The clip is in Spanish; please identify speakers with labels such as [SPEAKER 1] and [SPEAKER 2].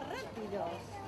[SPEAKER 1] rápidos.